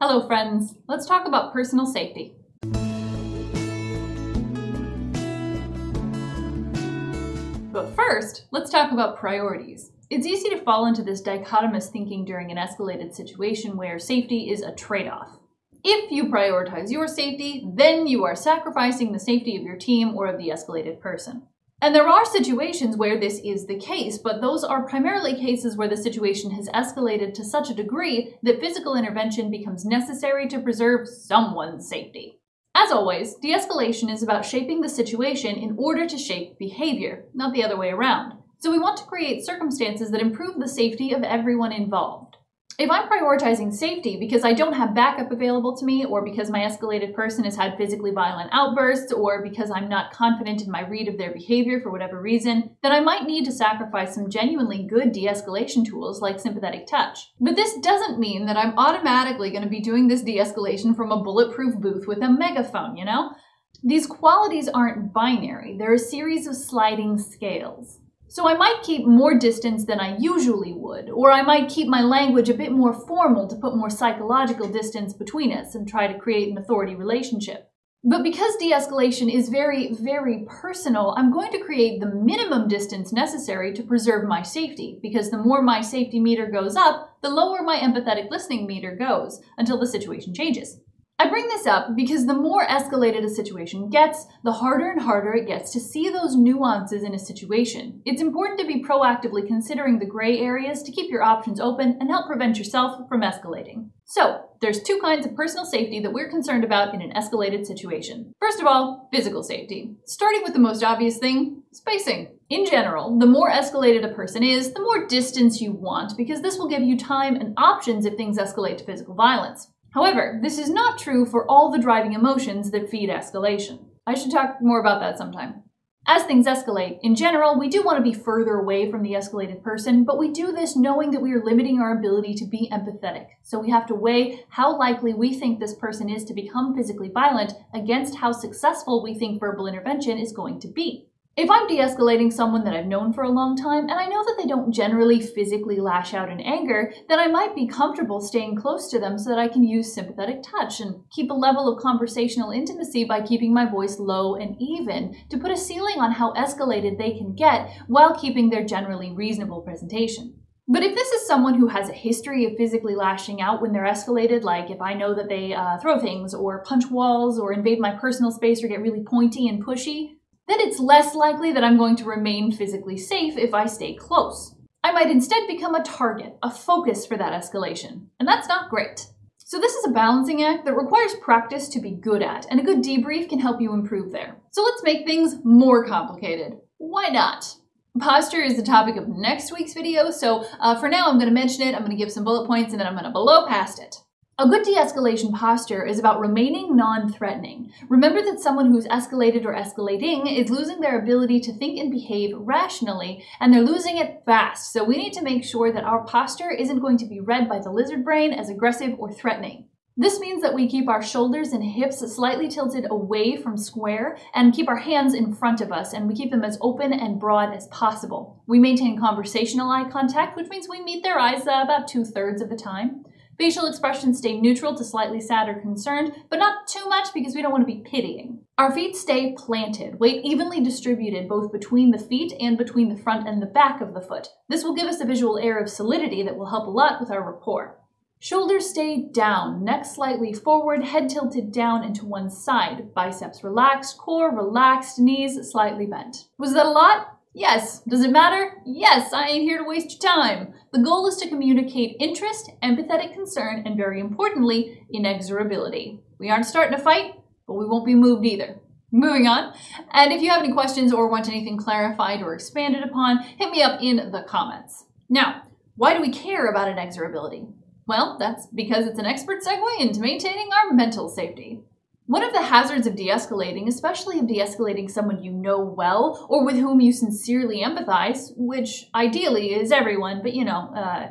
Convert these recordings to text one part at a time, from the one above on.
Hello, friends. Let's talk about personal safety. But first, let's talk about priorities. It's easy to fall into this dichotomous thinking during an escalated situation where safety is a trade off. If you prioritize your safety, then you are sacrificing the safety of your team or of the escalated person. And there are situations where this is the case, but those are primarily cases where the situation has escalated to such a degree that physical intervention becomes necessary to preserve someone's safety. As always, de escalation is about shaping the situation in order to shape behavior, not the other way around. So we want to create circumstances that improve the safety of everyone involved. If I'm prioritizing safety because I don't have backup available to me, or because my escalated person has had physically violent outbursts, or because I'm not confident in my read of their behavior for whatever reason, then I might need to sacrifice some genuinely good de escalation tools like sympathetic touch. But this doesn't mean that I'm automatically going to be doing this de escalation from a bulletproof booth with a megaphone, you know? These qualities aren't binary, they're a series of sliding scales. So I might keep more distance than I usually would, or I might keep my language a bit more formal to put more psychological distance between us and try to create an authority relationship. But because de escalation is very, very personal, I'm going to create the minimum distance necessary to preserve my safety, because the more my safety meter goes up, the lower my empathetic listening meter goes until the situation changes. I bring this up because the more escalated a situation gets, the harder and harder it gets to see those nuances in a situation. It's important to be proactively considering the gray areas to keep your options open and help prevent yourself from escalating. So, there's two kinds of personal safety that we're concerned about in an escalated situation. First of all, physical safety. Starting with the most obvious thing, spacing. In general, the more escalated a person is, the more distance you want because this will give you time and options if things escalate to physical violence. However, this is not true for all the driving emotions that feed escalation. I should talk more about that sometime. As things escalate, in general, we do want to be further away from the escalated person, but we do this knowing that we are limiting our ability to be empathetic. So we have to weigh how likely we think this person is to become physically violent against how successful we think verbal intervention is going to be. If I'm de escalating someone that I've known for a long time and I know that they don't generally physically lash out in anger, then I might be comfortable staying close to them so that I can use sympathetic touch and keep a level of conversational intimacy by keeping my voice low and even to put a ceiling on how escalated they can get while keeping their generally reasonable presentation. But if this is someone who has a history of physically lashing out when they're escalated, like if I know that they uh, throw things or punch walls or invade my personal space or get really pointy and pushy, then it's less likely that I'm going to remain physically safe if I stay close. I might instead become a target, a focus for that escalation, and that's not great. So this is a balancing act that requires practice to be good at, and a good debrief can help you improve there. So let's make things more complicated. Why not? Posture is the topic of next week's video, so uh, for now I'm going to mention it, I'm going to give some bullet points, and then I'm going to blow past it. A good de escalation posture is about remaining non threatening. Remember that someone who's escalated or escalating is losing their ability to think and behave rationally, and they're losing it fast. So we need to make sure that our posture isn't going to be read by the lizard brain as aggressive or threatening. This means that we keep our shoulders and hips slightly tilted away from square and keep our hands in front of us and we keep them as open and broad as possible. We maintain conversational eye contact, which means we meet their eyes uh, about two thirds of the time. Facial expressions stay neutral to slightly sad or concerned, but not too much because we don't want to be pitying. Our feet stay planted, weight evenly distributed both between the feet and between the front and the back of the foot. This will give us a visual air of solidity that will help a lot with our rapport. Shoulders stay down, neck slightly forward, head tilted down into one side, biceps relaxed, core relaxed, knees slightly bent. Was that a lot? Yes. Does it matter? Yes, I ain't here to waste your time. The goal is to communicate interest, empathetic concern, and very importantly, inexorability. We aren't starting a fight, but we won't be moved either. Moving on, and if you have any questions or want anything clarified or expanded upon, hit me up in the comments. Now, why do we care about inexorability? Well, that's because it's an expert segue into maintaining our mental safety. One of the hazards of de escalating, especially of de escalating someone you know well or with whom you sincerely empathize, which ideally is everyone, but you know, uh,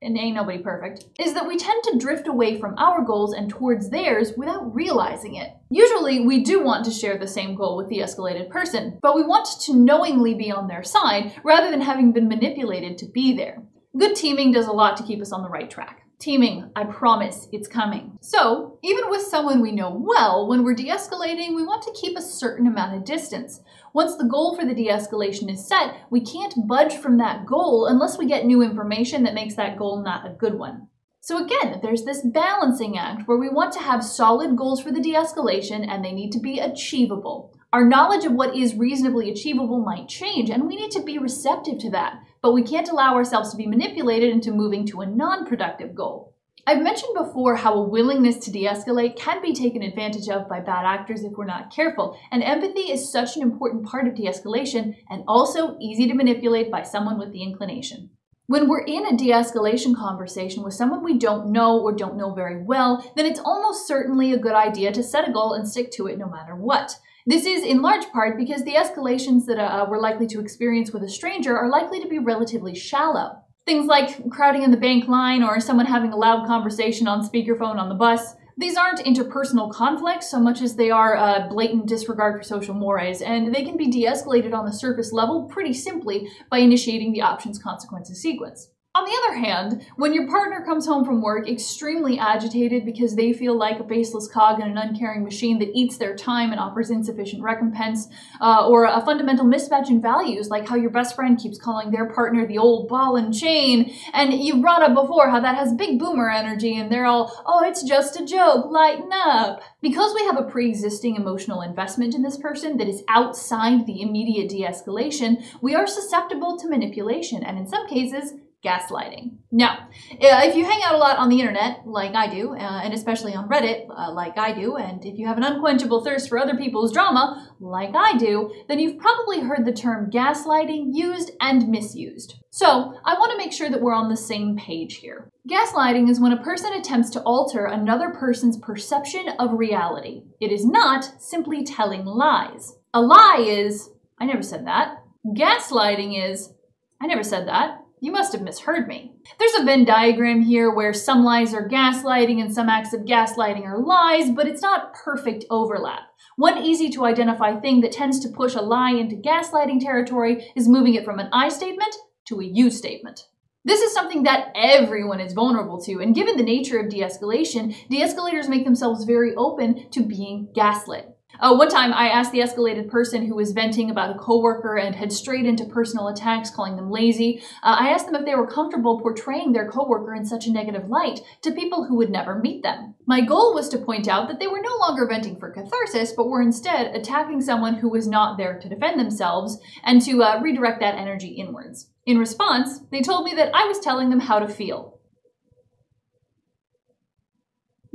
and ain't nobody perfect, is that we tend to drift away from our goals and towards theirs without realizing it. Usually, we do want to share the same goal with the escalated person, but we want to knowingly be on their side rather than having been manipulated to be there. Good teaming does a lot to keep us on the right track. Teaming, I promise it's coming. So, even with someone we know well, when we're de escalating, we want to keep a certain amount of distance. Once the goal for the de escalation is set, we can't budge from that goal unless we get new information that makes that goal not a good one. So again, there's this balancing act where we want to have solid goals for the de-escalation and they need to be achievable. Our knowledge of what is reasonably achievable might change and we need to be receptive to that but we can't allow ourselves to be manipulated into moving to a non-productive goal. I've mentioned before how a willingness to de-escalate can be taken advantage of by bad actors if we're not careful, and empathy is such an important part of de-escalation and also easy to manipulate by someone with the inclination. When we're in a de-escalation conversation with someone we don't know or don't know very well, then it's almost certainly a good idea to set a goal and stick to it no matter what. This is in large part because the escalations that uh, we're likely to experience with a stranger are likely to be relatively shallow. Things like crowding in the bank line or someone having a loud conversation on speakerphone on the bus. These aren't interpersonal conflicts so much as they are a blatant disregard for social mores, and they can be de escalated on the surface level pretty simply by initiating the options consequences sequence. On the other hand, when your partner comes home from work extremely agitated because they feel like a faceless cog in an uncaring machine that eats their time and offers insufficient recompense, uh, or a fundamental mismatch in values, like how your best friend keeps calling their partner the old ball and chain, and you brought up before how that has big boomer energy and they're all, oh, it's just a joke, lighten up. Because we have a pre-existing emotional investment in this person that is outside the immediate de-escalation, we are susceptible to manipulation, and in some cases, gaslighting. Now, if you hang out a lot on the internet, like I do, uh, and especially on Reddit, uh, like I do, and if you have an unquenchable thirst for other people's drama, like I do, then you've probably heard the term gaslighting used and misused. So, I want to make sure that we're on the same page here. Gaslighting is when a person attempts to alter another person's perception of reality. It is not simply telling lies. A lie is, I never said that. Gaslighting is, I never said that. You must have misheard me. There's a Venn diagram here where some lies are gaslighting and some acts of gaslighting are lies, but it's not perfect overlap. One easy to identify thing that tends to push a lie into gaslighting territory is moving it from an I statement to a you statement. This is something that everyone is vulnerable to, and given the nature of de-escalation, de-escalators make themselves very open to being gaslit. Uh, one time I asked the escalated person who was venting about a coworker and had strayed into personal attacks, calling them lazy. Uh, I asked them if they were comfortable portraying their coworker in such a negative light to people who would never meet them. My goal was to point out that they were no longer venting for catharsis, but were instead attacking someone who was not there to defend themselves and to uh, redirect that energy inwards. In response, they told me that I was telling them how to feel,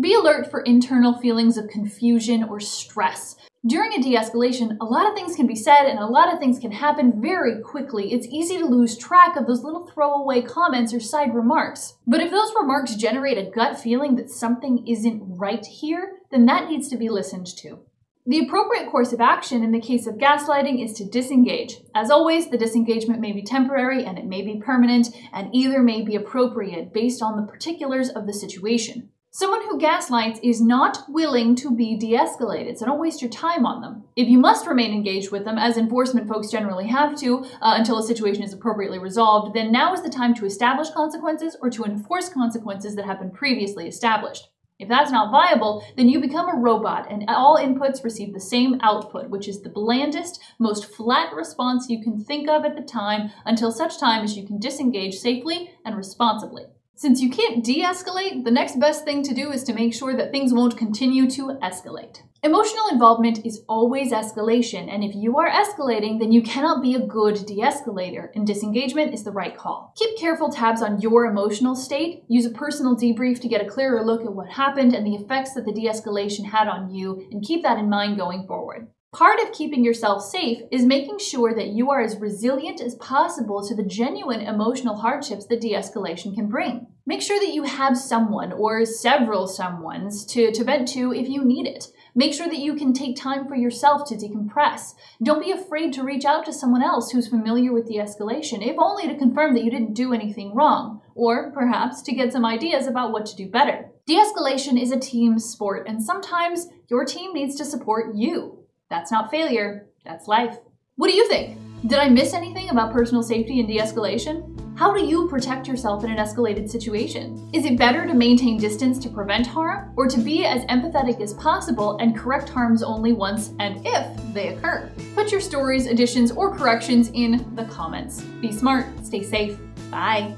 be alert for internal feelings of confusion or stress. During a de-escalation, a lot of things can be said and a lot of things can happen very quickly. It's easy to lose track of those little throwaway comments or side remarks. But if those remarks generate a gut feeling that something isn't right here, then that needs to be listened to. The appropriate course of action in the case of gaslighting is to disengage. As always, the disengagement may be temporary and it may be permanent, and either may be appropriate based on the particulars of the situation. Someone who gaslights is not willing to be de escalated, so don't waste your time on them. If you must remain engaged with them, as enforcement folks generally have to, uh, until a situation is appropriately resolved, then now is the time to establish consequences or to enforce consequences that have been previously established. If that's not viable, then you become a robot and all inputs receive the same output, which is the blandest, most flat response you can think of at the time until such time as you can disengage safely and responsibly. Since you can't de-escalate, the next best thing to do is to make sure that things won't continue to escalate. Emotional involvement is always escalation, and if you are escalating, then you cannot be a good de-escalator, and disengagement is the right call. Keep careful tabs on your emotional state, use a personal debrief to get a clearer look at what happened and the effects that the de-escalation had on you, and keep that in mind going forward. Part of keeping yourself safe is making sure that you are as resilient as possible to the genuine emotional hardships that de escalation can bring. Make sure that you have someone or several someones to, to vent to if you need it. Make sure that you can take time for yourself to decompress. Don't be afraid to reach out to someone else who's familiar with de escalation, if only to confirm that you didn't do anything wrong, or perhaps to get some ideas about what to do better. De escalation is a team sport, and sometimes your team needs to support you. That's not failure, that's life. What do you think? Did I miss anything about personal safety and de escalation? How do you protect yourself in an escalated situation? Is it better to maintain distance to prevent harm, or to be as empathetic as possible and correct harms only once and if they occur? Put your stories, additions, or corrections in the comments. Be smart, stay safe. Bye.